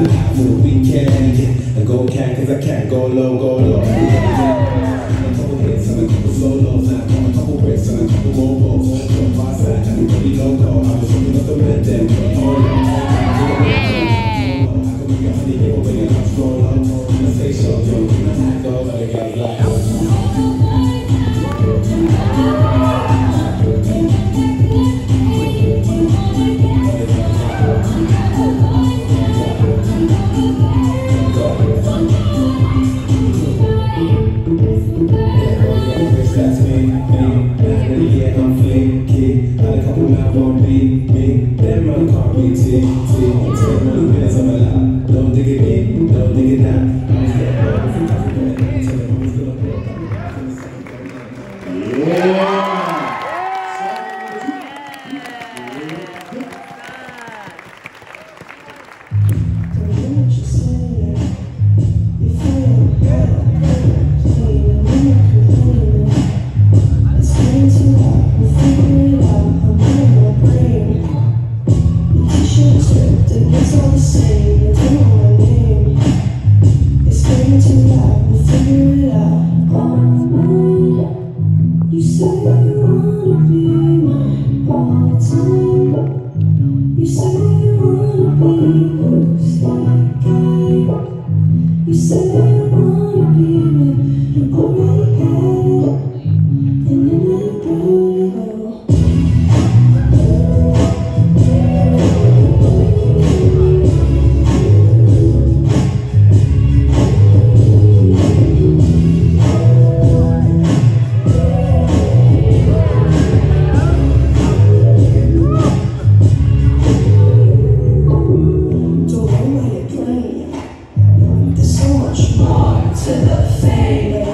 Take for the weekend, yeah. And go can, cause I can't go low, go low. A couple hits and a couple solos, now a couple bricks and a couple more. Jump my side. I was looking up the men, then hold on. I can make a honey, and I'm up. I say so, yo, I go, but I got like. Don't dig it in, don't dig it out. You say you wanna be mine all the. You say you wanna be close like. You say to the fame.